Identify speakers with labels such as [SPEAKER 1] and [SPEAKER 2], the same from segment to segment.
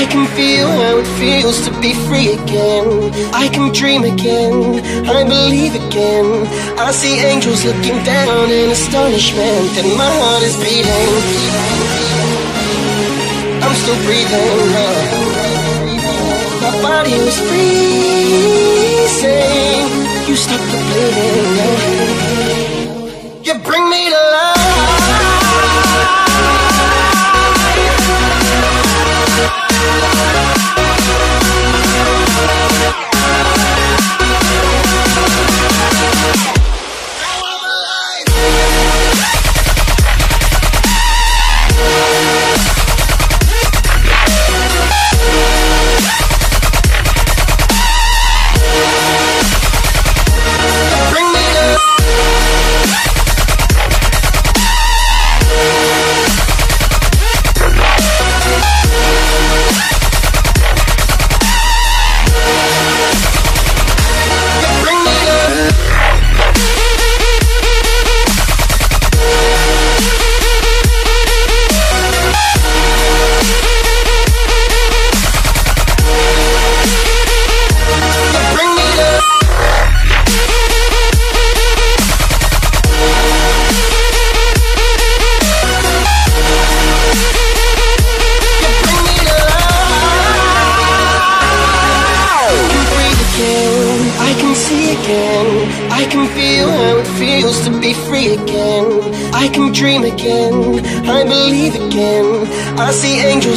[SPEAKER 1] I can feel how it feels to be free again. I can dream again. I believe again. I see angels looking down in astonishment, and my heart is beating. I'm still breathing. My body was freezing. You stopped the bleeding. You bring me to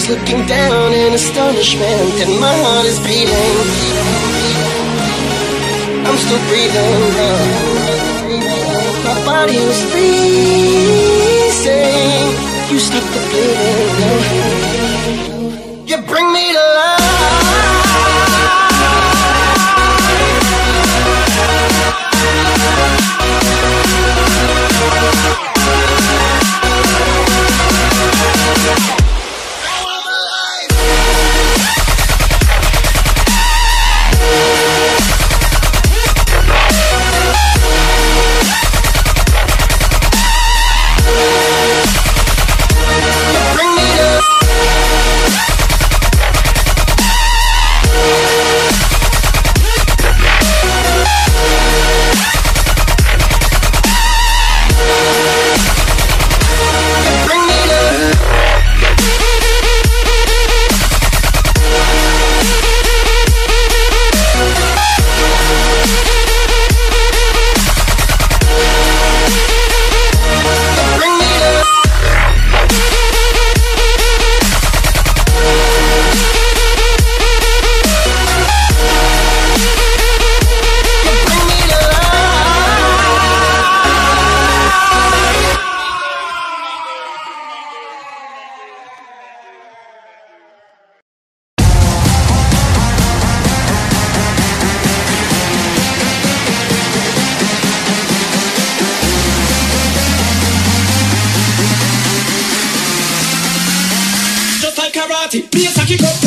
[SPEAKER 1] looking down in astonishment, and my heart is beating. I'm still breathing. My body was freezing. You stopped the bleeding. You bring me to
[SPEAKER 2] party, bate, pensa que.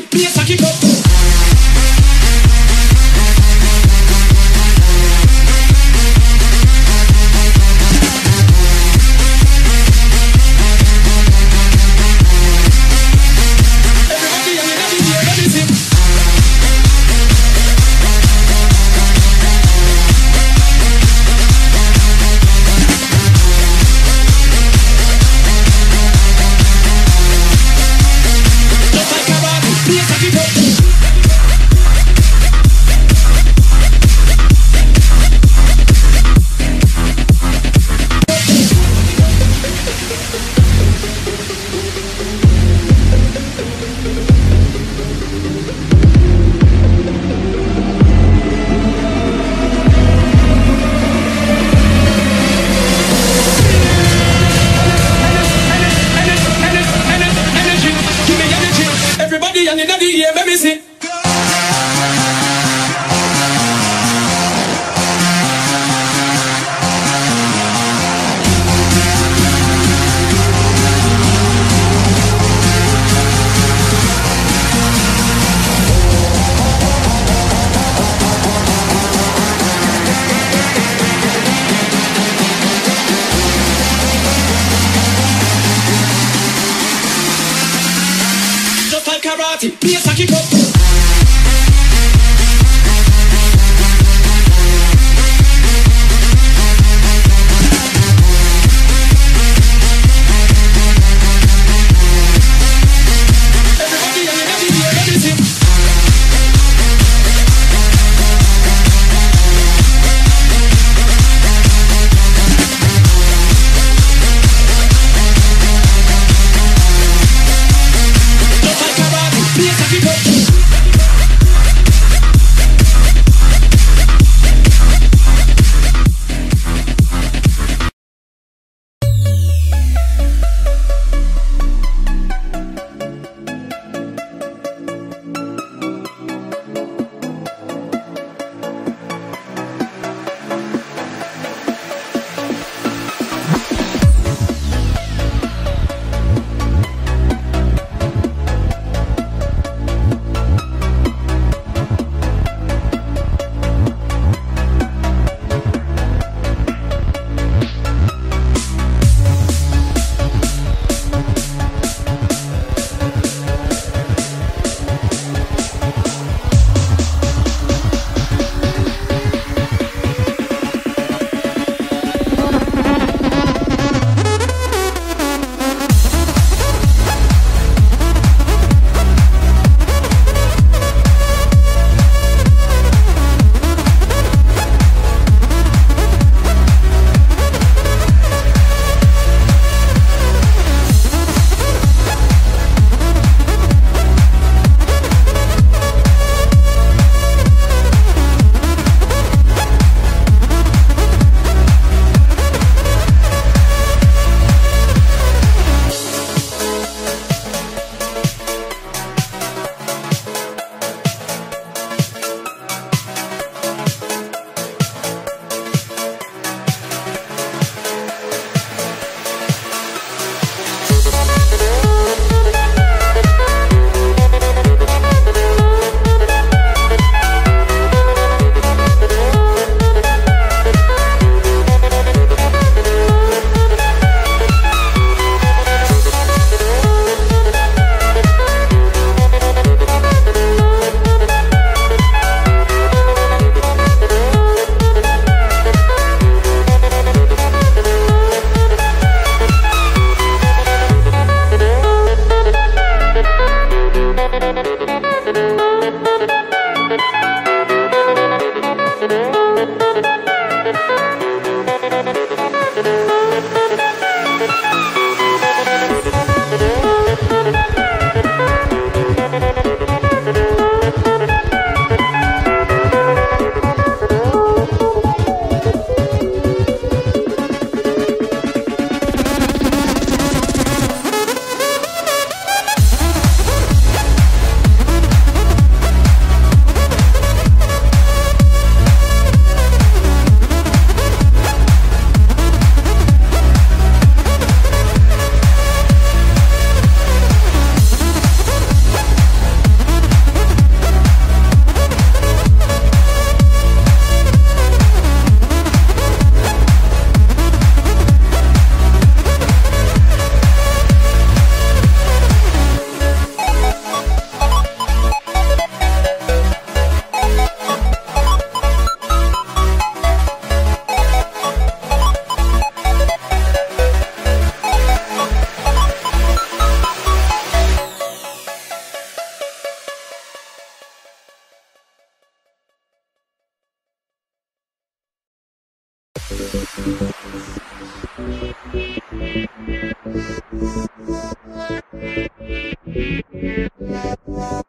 [SPEAKER 2] party. Bass a
[SPEAKER 1] Thank you.